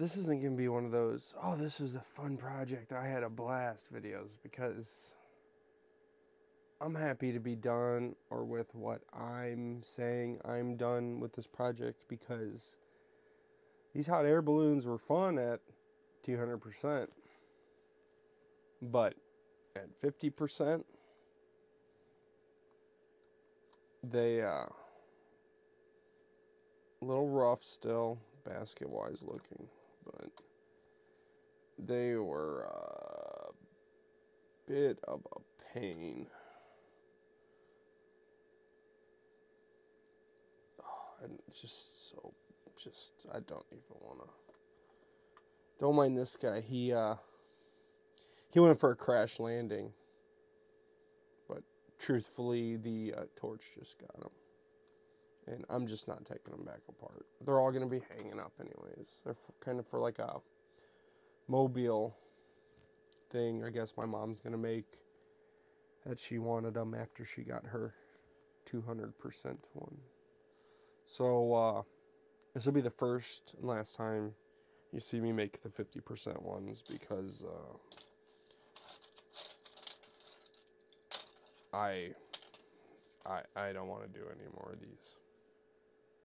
this isn't going to be one of those, oh, this was a fun project. I had a blast videos because I'm happy to be done or with what I'm saying I'm done with this project because these hot air balloons were fun at 200%. But at 50%, they uh a little rough still basket wise looking but they were a bit of a pain oh, and just so just i don't even want to don't mind this guy he uh he went for a crash landing But truthfully, the uh, torch just got them. And I'm just not taking them back apart. They're all going to be hanging up, anyways. They're kind of for like a mobile thing, I guess my mom's going to make that she wanted them after she got her 200% one. So, uh, this will be the first and last time you see me make the 50% ones because, uh, I I I don't want to do any more of these.